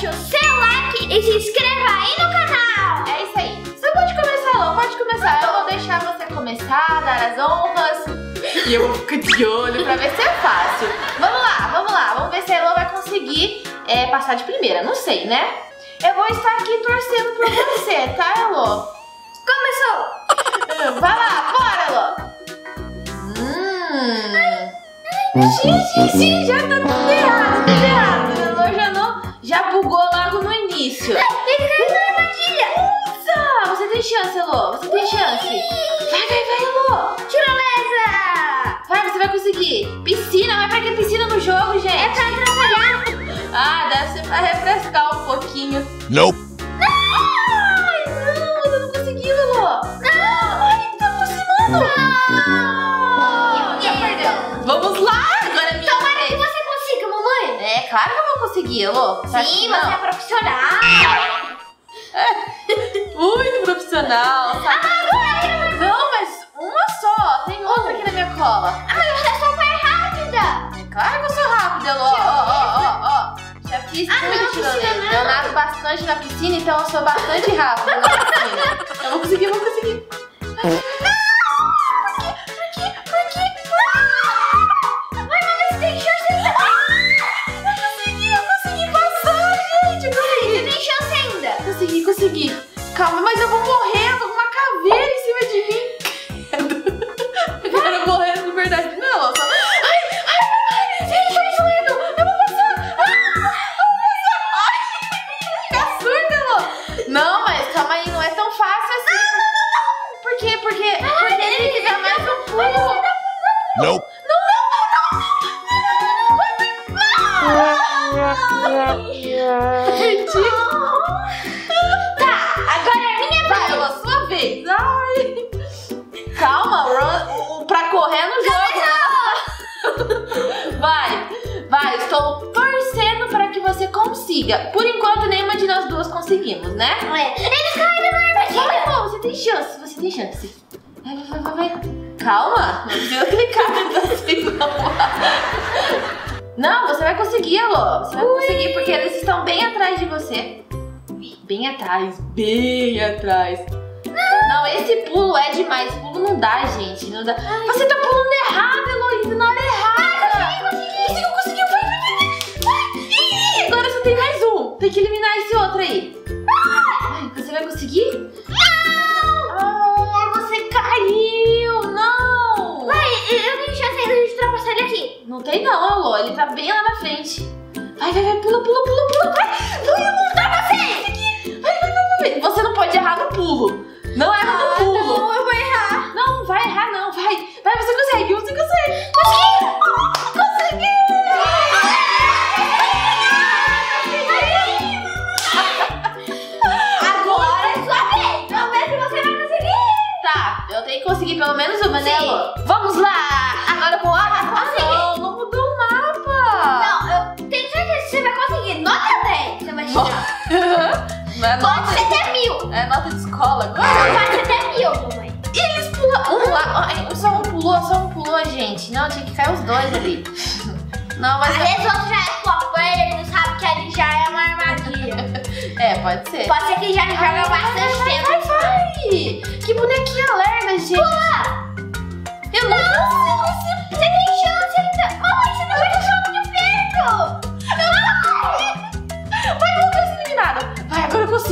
deixe o seu like e se inscreva aí no canal. É isso aí. Você pode começar, Lô, pode começar. Eu vou deixar você começar, dar as honras. E eu vou ficar de olho pra ver se é fácil. Vamos lá, vamos lá. Vamos ver se a Elô vai conseguir é, passar de primeira. Não sei, né? Eu vou estar aqui torcendo por você, tá, Elô? Começou. Vai lá, bora, Elô. Hum. Sim, sim, sim, já tá tudo errado, tudo errado. Ele caiu na armadilha. Nossa, você tem chance, Elô. Você tem chance. Vai, vai, vai, Elô. Tirolesa. Vai, você vai conseguir. Piscina, mas pra que piscina no jogo, gente? É pra atrapalhar. Ah, deve ser pra refrescar um pouquinho. Nope. Ai, não, você não conseguiu, Elô. Não, ai, tá aproximando. Não. Já perdeu. Vamos lá, agora é minha Tomara que você consiga, mamãe. É, claro conseguir, Elô. Acha Sim, você não? é profissional. Muito profissional, sabe? Não, mas uma só. Tem outra aqui na minha cola. Ah, mas você é super rápida. Claro que eu sou rápida, Elô. Ó, ó, ó, ó. Já fiz Ah, muito tirolesa. Eu nado bastante na piscina, então eu sou bastante rápida na piscina. Eu vou conseguir, eu vou conseguir. Consegui, consegui. Calma, mas eu vou morrer. Eu tô com uma caveira em cima de mim. Eu quero morrer de verdade. Não, eu só... Ai, ai, ai. Gente, foi doendo. Eu vou passar. Ah, eu vou passar. Ai, fica surda, Lô. Não, mas calma aí. Não é tão fácil assim. Por quê? Porque, porque tem que dar mais um pulo. Nope. Gente. Tá, consiga. Por enquanto, nenhuma de nós duas conseguimos, né? É. Eles caíram na armadilha. Vai, Elô, você tem chance, você tem chance. Vai, vai, vai, vai. Calma, não precisa clicar assim, não. Não, você vai conseguir, Elô. Você vai conseguir, porque eles estão bem atrás de você. Bem atrás, bem atrás. Não, esse pulo é demais. Pulo não dá, gente. Não dá. Você tá pulando errado, Heloísa, na Tem que eliminar esse outro aí. Ai, você vai conseguir? Não! você caiu. Não. Vai, eu tenho chance ainda de ultrapassar ele aqui. Não tem não, Elô. Ele tá bem lá na frente. Vai, vai, vai. Pula, pula, pula, pula. Vai. Você vai tirar. Não é Pode nota, ser até mil. é nota de escola agora. Pode ser até mil, mamãe. Eles pulam um lá, ai, só um pulou, só um pulou, gente. Não, tinha que cair os dois ali. Não, mas... Às vezes outro já é flop, ele não sabe que ali já é uma armadilha. É, pode ser. Pode ser que já joga bastante tempo. Vai, vai! Que bonequinha lerda, gente. Eu não consigo. Você tem chance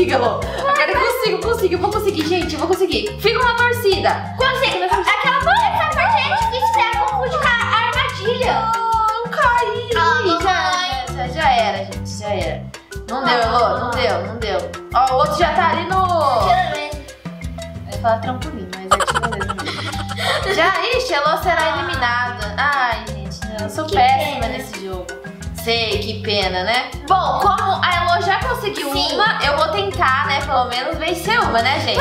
Vai, agora eu consigo, consigo, consigo. Eu vou conseguir, gente. Eu vou conseguir. Fica uma torcida. Consegue. Aquela bola que tá pra gente que você confunde com a armadilha. Não caí. Ah, já, já, já era, gente. Já era. Não deu, Elô. Não deu, não deu. Ó, o outro já tá ali no... Eu ia falar trampolim, mas é tirolesa mesmo. Já, ixi, a Elô será eliminada. Ai, gente, eu sou Que péssima pena. nesse jogo. Sei, que pena, né? Bom, como a Elô já conseguiu tentar, né, pelo menos vencer uma, né, gente?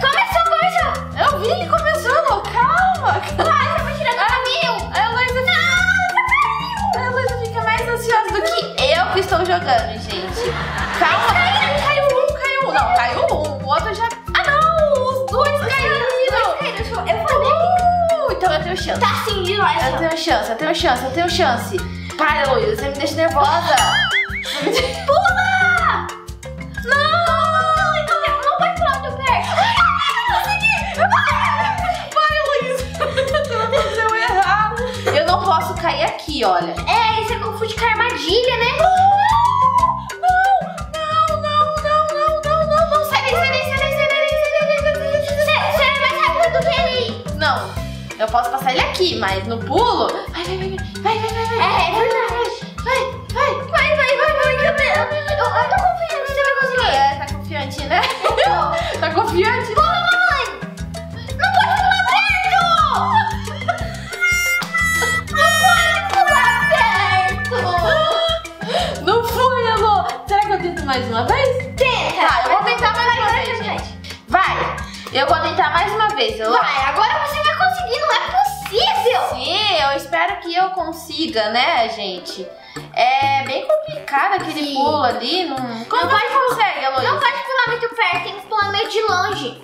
Começou, começou. Eu vi que começou, calma. Ai, eu vou tirar do caminho. A Heloísa fica... A Heloísa fica mais ansiosa do que eu que estou jogando, gente. Calma. Caiu um, caiu um. Não, caiu um. O outro já... Ah, não, os dois caíram. Eu falei Uh, então eu tenho chance. tá assim de nós. Eu tenho chance, eu tenho chance, eu tenho chance. Para, Heloísa, você me deixa nervosa. aqui, mas no pulo. Vai, vai, vai, vai, vai, vai, vai. É, é verdade. Vai, vai. Vai, vai, vai, vai. Eu, eu, eu, eu tô confiando que você vai conseguir. É, tá confiante, né? tá confiante? Pula, mamãe. Não pode pular perto. Não pode pular perto. Não foi, Elô. Será que eu tento mais uma vez? Tenta. Tá, eu vou tentar mais uma Vai, vez, vai, gente. Vai. Eu vou tentar mais uma vez, Elô. Vai, agora você vai conseguir, não é possível. Sim, eu espero que eu consiga, né, gente? É bem complicado aquele Sim. pulo ali. Não... Como Não você pode consegue, Heloísa? Não pode pular muito perto, tem que pular meio de longe.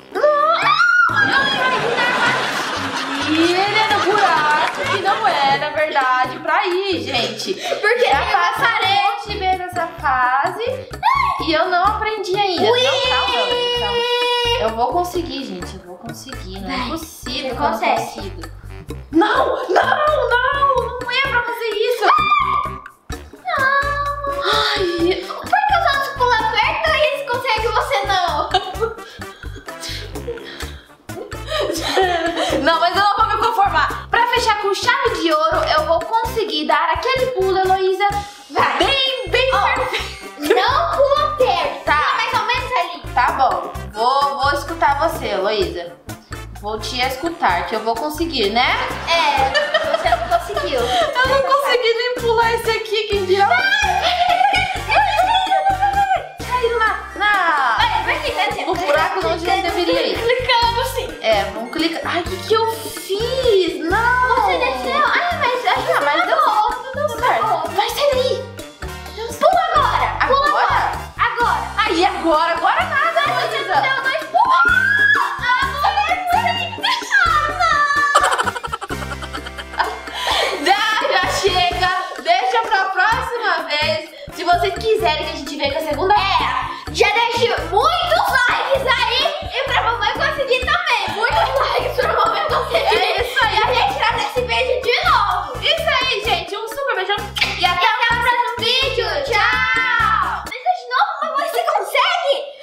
E ele era no buraco que não era verdade pra ir, gente. Porque Já ele passarei um monte de vezes essa fase e eu não aprendi ainda. Ui! Não, calma, calma. Eu vou conseguir, gente. Eu vou conseguir. Não é possível não consegue. consiga. Não, não, não. Não é pra fazer isso. Ai, Porque os outros pulam perto e eles conseguem você não. Não, mas eu não vou me conformar. Pra fechar com chave de ouro, eu vou conseguir dar aquele pulo, Heloísa. Vai. Bem, bem Ó. perfeito. Não pula perto. Tá. Pula mais ou menos ali. Tá bom. Vou, vou escutar você, Heloísa. Vou te escutar, que eu vou conseguir, né? É, você não conseguiu. Eu não consegui nem pular esse aqui, quem dirá? Caiu na... na... Vai aqui, vai aqui. No buraco onde não deveria ir. Clicando sim. É, vamos clicar. Ai, o que, que eu fiz? Não! Você desceu. Ai, mas que Ah, mas deu certo, deu certo. Vai sair daí! Pula agora. Pula Agora? Agora. Aí, agora, agora nada, Você Heloísa! deu dois pulos. Quiserem que a gente veja a segunda É, já deixe muitos likes aí e pra mamãe conseguir também. Muitos likes pra mamãe conseguir. É isso aí. E a gente traz esse vídeo de